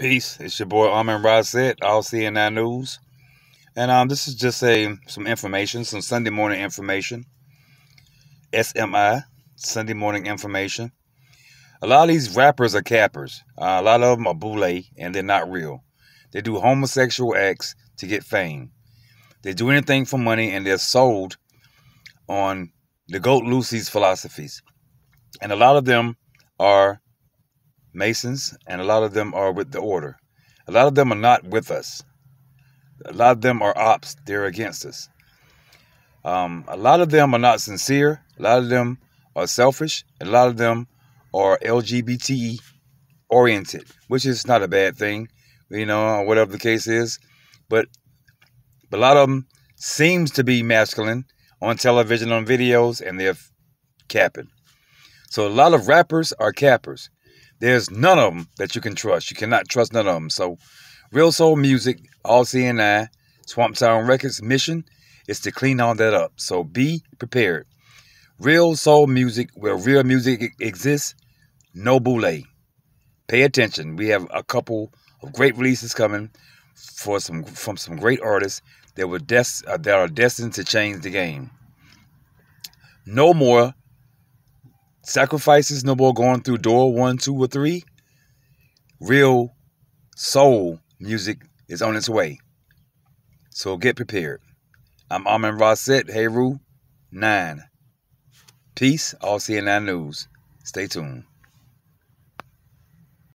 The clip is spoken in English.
Peace. It's your boy Armin Rosset, all CNI News. And um, this is just a some information, some Sunday morning information. SMI, Sunday morning information. A lot of these rappers are cappers. Uh, a lot of them are boule, and they're not real. They do homosexual acts to get fame. They do anything for money, and they're sold on the GOAT Lucy's philosophies. And a lot of them are Masons, and a lot of them are with the order. A lot of them are not with us. A lot of them are ops. They're against us. Um, a lot of them are not sincere. A lot of them are selfish. A lot of them are LGBT oriented, which is not a bad thing, you know, whatever the case is. But a lot of them seems to be masculine on television, on videos, and they're capping. So a lot of rappers are cappers. There's none of them that you can trust. You cannot trust none of them. So, Real Soul Music, all CNI, Swamp Town Records mission is to clean all that up. So be prepared. Real soul music, where real music exists, no boule. Pay attention. We have a couple of great releases coming for some from some great artists that were des- uh, that are destined to change the game. No more sacrifices, no more going through door one, two, or three. Real soul music is on its way. So get prepared. I'm Armin Rosset, Heru 9. Peace, all CNI News. Stay tuned.